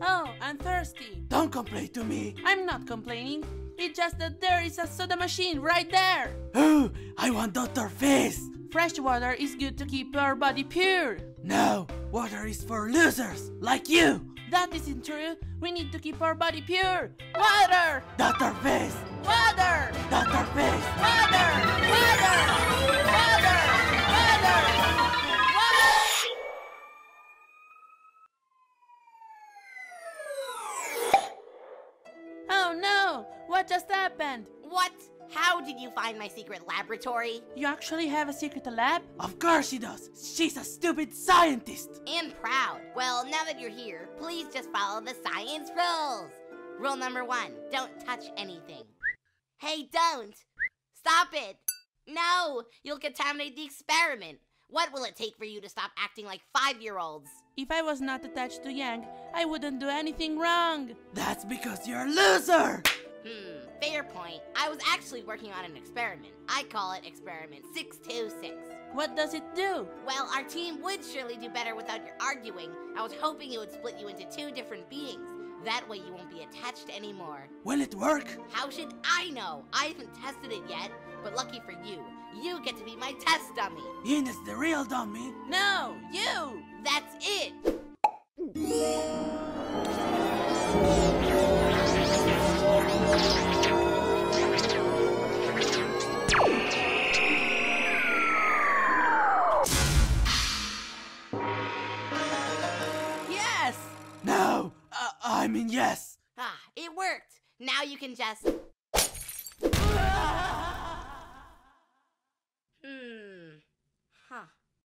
Oh, I'm thirsty. Don't complain to me. I'm not complaining. It's just that there is a soda machine right there. Oh, I want Dr. Fizz. Fresh water is good to keep our body pure. No, water is for losers like you. That isn't true. We need to keep our body pure. Water! Dr. Fizz. Oh no! What just happened? What? How did you find my secret laboratory? You actually have a secret lab? Of course she does. She's a stupid scientist. And proud. Well, now that you're here, please just follow the science rules. Rule number one don't touch anything. Hey, don't! Stop it! No! You'll contaminate the experiment. What will it take for you to stop acting like five year olds? If I was not attached to Yang, I wouldn't do anything wrong. That's because you're a loser. Hmm, fair point. I was actually working on an experiment. I call it Experiment 626. What does it do? Well, our team would surely do better without your arguing. I was hoping it would split you into two different beings. That way you won't be attached anymore. Will it work? How should I know? I haven't tested it yet. But lucky for you, you get to be my test dummy. Yin's the real dummy. No, you! That's it! Yes! No, uh, I mean yes. Ah, it worked. Now you can just